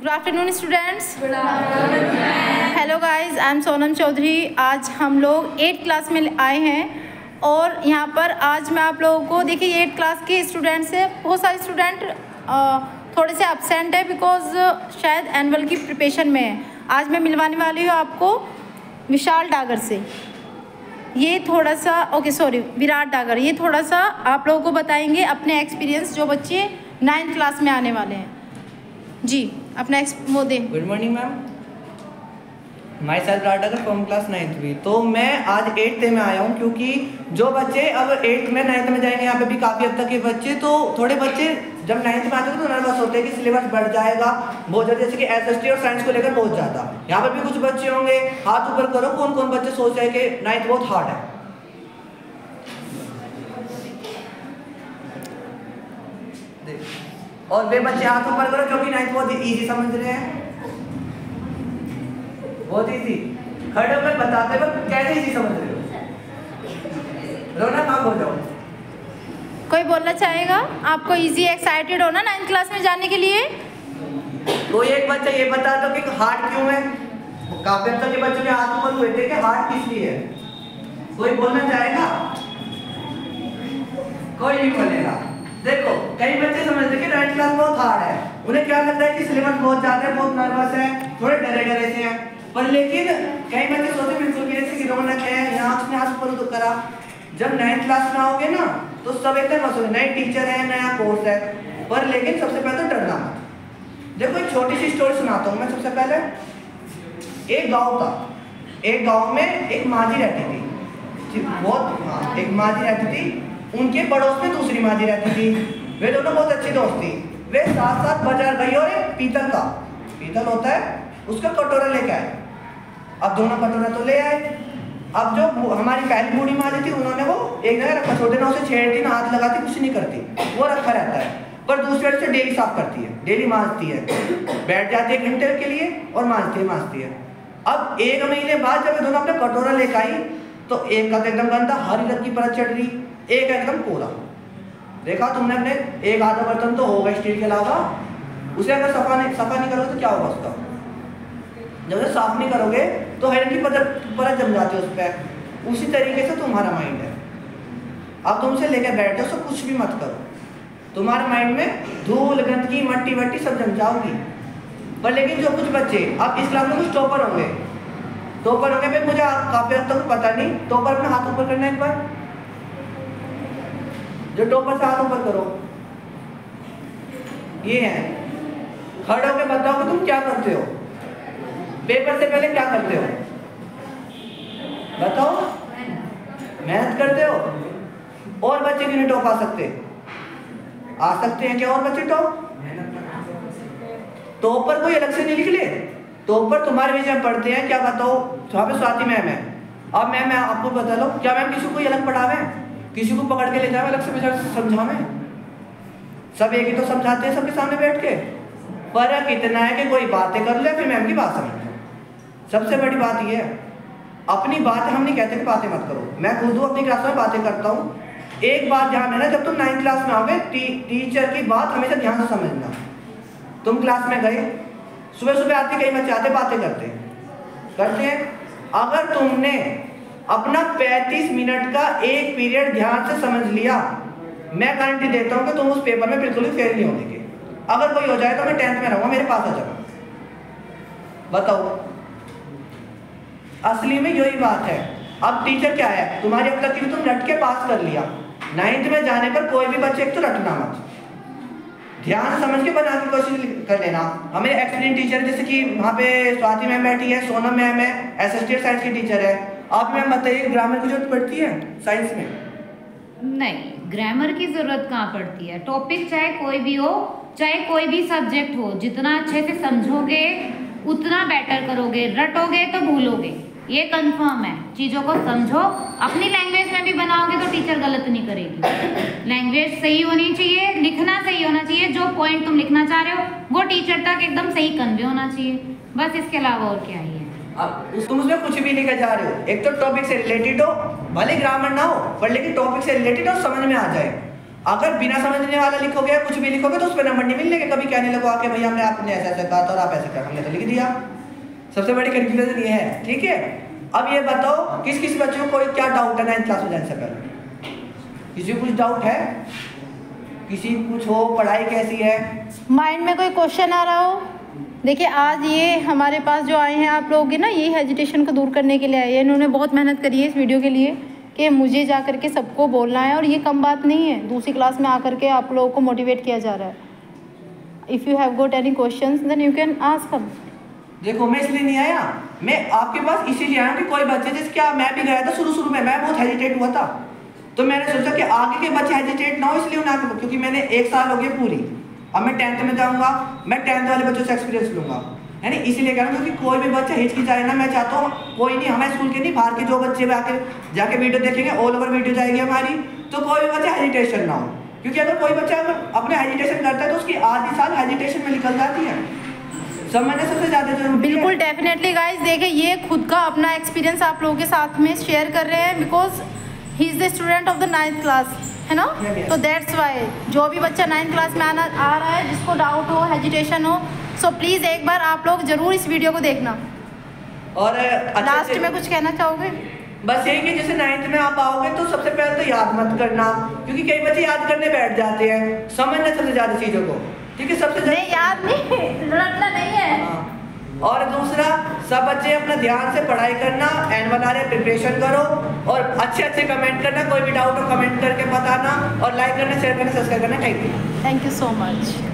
Good afternoon students hello guys I am Sonam Chaudhary आज हम लोग एट क्लास में आए हैं और यहाँ पर आज मैं आप लोगों को, देखिए एट क्लास के स्टूडेंट्स से बहुत सारे स्टूडेंट थोड़े से अपसेंट है बिकॉज़ शायद एनुअल की प्रिपरेशन में है। आज मैं मिलवाने वाली हूँ आपको विशाल डागर से। ये थोड़ा सा ओके सॉरी विराट डागर। ये थोड़ा सा आप लोगों को बताएँगे अपने एक्सपीरियंस जो बच्चे नाइन्थ क्लास में आने वाले हैं। जी। अपना वो दे। Good morning ma'am myself राडागर फ्रॉम क्लास नाइन्थ भी तो मैं आज एट्थ में आया हूँ क्योंकि जो बच्चे अब एट्थ में नाइन्थ में जाएँगे, यहाँ पे भी काफ़ी हद तक के बच्चे तो थोड़े बच्चे जब नाइन्थ में आते हैं तो नर्वस होते हैं कि सिलेबस बढ़ जाएगा, बहुत ज़्यादा जैसे कि एस और साइंस को लेकर बहुत ज़्यादा। यहाँ पर भी कुछ बच्चे होंगे, हाथ ऊपर करो कौन कौन बच्चे सोच रहे कि नाइन्थ बहुत हार्ड है। और वे बच्चे हाथ ऊपर करो जो कि नाइन्थ बहुत इजी समझ रहे हैं। बहुत इजी खड़े होकर बताते वक्त कैसे इजी समझ रहे हो? रोना काम हो जाओ। कोई बोलना चाहेगा? आपको इजी एक्साइटेड हो ना नाइन्थ क्लास में जाने के लिए? तो एक बच्चा ये बता दो कि हार्ड क्यों है? काफ़ी तक के बच्चों के हाथ ऊपर हुए थे कि हार्ड किस लिए है? कोई बोलना चाहेगा? कोई नहीं बोलेगा। देखो, कई बच्चे समझते कि नाइन्थ क्लास बहुत हार्ड है। उन्हें क्या लगता है कि सिलेबस बहुत ज़्यादा है, बहुत नर्वस है, थोड़े डरे डरे से हैं। पर लेकिन कई बच्चे सोचते बिल्कुल भी ऐसे रौनक है यहाँ उसने हाथ ऊपर तो करा। जब नाइन्थ क्लास में आओगे ना तो सब एकदम मसूल नए टीचर है, नया कोर्स है। पर लेकिन सबसे पहले तो डरना मत। देखो, एक छोटी सी स्टोरी सुनाता हूँ मैं सबसे पहले। एक गाँव था। एक गाँव में एक माजी रहती थी। बहुत हाँ एक माजी रहती थी। उनके पड़ोस में दूसरी माजी रहती थी। वे दोनों बहुत अच्छी दोस्त थी। वे साथ साथ बाज़ार गई और एक पीतल का, पीतल होता है, उसका कटोरा लेके आए। अब दोनों कटोरा तो ले आए। अब जो हमारी पहली बूढ़ी माँ जी थी, उन्होंने वो एक जगह रखा, छोटे ना उसे छेड़ती ना हाथ लगाती, कुछ नहीं करती। वो रखा रहता है। पर दूसरे से डेली साफ़ करती है, डेली मांजती है। बैठ जाती है घंटे के लिए और मांजती है मांजती है। अब एक महीने बाद जब दोनों अपना कटोरा लेकर आई तो एक का तो एकदम गंदा, हरी रंग की परत चढ़ रही। एक एकदम कोरा देखा तुमने अपने? एक आधा बर्तन तो होगा स्टील के अलावा। उसे अगर सफ़ा नहीं सफ़ा नहीं करोगे तो क्या होगा उसका? जब उसे साफ़ नहीं करोगे तो हर की परत जम जाती है उस पर उसी तरीके से तुम्हारा माइंड है। अब तुम उसे लेकर बैठे हो कुछ भी मत करो। तुम्हारे माइंड में धूल, गंदगी, मट्टी वट्टी सब जम जाओगी। पर लेकिन जो कुछ बच्चे अब इस क्लास में कुछ टॉपर होंगे। टॉपर होंगे पे मुझे काफ़ी हद तक पता नहीं। टॉपर अपने हाथ ऊपर करना एक बार। जो टॉपर से हाथ ऊपर करो। ये है। खड़े होकर बताओ कि तुम क्या करते हो? पेपर से पहले क्या करते हो? बताओ। मेहनत करते हो? और बच्चे क्यों नहीं टॉप आ सकते। आ सकते हैं क्या और बच्चे टॉप तो ऊपर कोई अलग से नहीं निकले तो ऊपर तुम्हारे विषय में पढ़ते हैं, क्या बताओ? वहाँ पे स्वाति मैम है। अब मैम, मैं आपको बता लो क्या मैम किसी को अलग पढ़ावे किसी को पकड़ के ले जावे अलग से समझावे सब एक ही तो समझाते हैं सबके सामने बैठ के। फ़र्क इतना है कि कोई बातें कर ले फिर मैम की बात समझ सबसे बड़ी बात यह है अपनी बात हम नहीं कहते कि बातें मत करो। मैं खुद हूँ अपनी क्लास में बातें करता हूँ। एक बात ध्यान है जब तुम नाइन्थ क्लास में आओगे टी, टीचर की बात हमेशा ध्यान से समझना। तुम क्लास में गए सुबह सुबह आते कई बच्चे आते बातें करते। करते हैं। अगर तुमने अपना 35 मिनट का एक पीरियड ध्यान से समझ लिया। मैं गारंटी देता हूँ कि तुम उस पेपर में बिल्कुल भी फेल नहीं होने अगर कोई हो जाए तो मैं टेंथ में रहूँगा, मेरे पास आ जाऊँगा। बताओ। असली में यही बात है। अब टीचर क्या है? तुम्हारी अब तक की तुम रट के पास कर लिया। नाइन्थ में जाने पर कोई भी बच्चे, एक तो रटना मत। ध्यान समझ के बनाने की कोशिश कर लेना। हमें एक्सपीरियंस टीचर जैसे कि वहाँ पे स्वाति मैम बैठी है, सोनम मैम है एस एस साइंस की टीचर है। आप मैम बताइए ग्रामर की ज़रूरत पड़ती है? साइंस में? नहीं ग्रामर की ज़रूरत कहाँ पड़ती है? टॉपिक चाहे कोई भी हो, चाहे कोई भी सब्जेक्ट हो, जितना अच्छे से समझोगे, उतना बेटर करोगे। रटोगे तो भूलोगे। ये कंफर्म है। चीज़ों को समझो। अपनी लैंग्वेज में भी बनाओगे तो टीचर गलत नहीं करेगी। लैंग्वेज सही होनी चाहिए, लिखना सही होना चाहिए। जो पॉइंट तुम लिखना चाह रहे हो, वो टीचर तक एकदम सही कन्वे होना चाहिए। बस इसके अलावा और क्या ही है? अब तुम उसमें कुछ भी लेकर जा रहे हो। एक तो टॉपिक से रिलेटेड हो, भले ग्रामर ना हो, पर लेकिन टॉपिक से रिलेटेड हो, समझ में आ जाए। अगर बिना समझने वाला लिखोगे कुछ भी लिखोगे तो उस पर नंबर नहीं मिलने के कभी कहने लगो आके, भैया, हमने आपने ऐसा ऐसा कहा था और आप ऐसा कर हमने तो लिख दिया। सबसे बड़ी कंफ्यूजन ये है, ठीक है? अब ये बताओ किस किस बच्चों को क्या डाउट है नाइन्थ क्लास में जाने से पहले? किसी कुछ डाउट है? किसी कुछ हो, पढ़ाई कैसी है? माइंड में कोई क्वेश्चन आ रहा हो? देखिए, आज ये हमारे पास जो आए हैं आप लोग ना, ये हेजिटेशन को दूर करने के लिए आए हैं। इन्होंने बहुत मेहनत करी है इस वीडियो के लिए कि मुझे जा कर के सबको बोलना है और ये कम बात नहीं है। दूसरी क्लास में आकर के आप लोगों को मोटिवेट किया जा रहा है। If you have got any question then you can ask हम देखो, मैं इसलिए नहीं आया। मैं आपके पास इसीलिए आया कि कोई बच्चे जैसे, क्या मैं भी गया था शुरू शुरू में, मैं बहुत हेजिटेट हुआ था। तो मैंने सोचा कि आगे के बच्चे हेजिटेट ना हो, इसलिए उन्हें क्योंकि मैंने एक साल हो गया पूरी। अब मैं टेंथ में जाऊँगा, मैं टेंथ वाले बच्चों से एक्सपीरियंस लूँगा। है ना इसीलिए कह रहा हूँ क्योंकि कोई भी बच्चा हिचकिचाए ना, मैं चाहता हूँ कोई नहीं हमारे स्कूल के नहीं, बाहर के जो बच्चे आके जाके वीडियो देखेंगे ऑल ओवर वीडियो जाएगी हमारी तो कोई भी बच्चा हेजिटेशन ना हो। क्योंकि अगर कोई बच्चा अपने हेजिटेशन करता है तो उसकी आधी साल हेजिटेशन में निकल जाती है। सबसे ज़्यादा बिल्कुल डेफिनेटली गाइस देखिए, ये खुद का अपना एक्सपीरियंस आप लोगों के साथ में शेयर कर रहे हैं because he is the student of the ninth class है ना. तो दैट्स वाई जो भी बच्चा नाइन्थ क्लास में आना आ रहा है जिसको डाउट हो हेजिटेशन हो सो प्लीज़ एक बार आप लोग ज़रूर इस वीडियो को देखना। और अच्छे लास्ट में कुछ कहना चाहोगे? बस यही कि जैसे नाइन्थ में आप आओगे तो सबसे पहले तो याद मत करना क्योंकि कई बच्चे याद करने बैठ जाते हैं समझना सबसे ज़्यादा चीज़ों को। ठीक है सबसे नहीं याद नहीं रटना नहीं है। हाँ। और दूसरा सब बच्चे अपना ध्यान से पढ़ाई करना एन वन रहे प्रिपरेशन करो, और अच्छे अच्छे कमेंट करना, कोई भी डाउट हो कमेंट करके बताना, और लाइक करना शेयर करना सब्सक्राइब करना thank you thank you so much